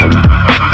Ha ha ha ha!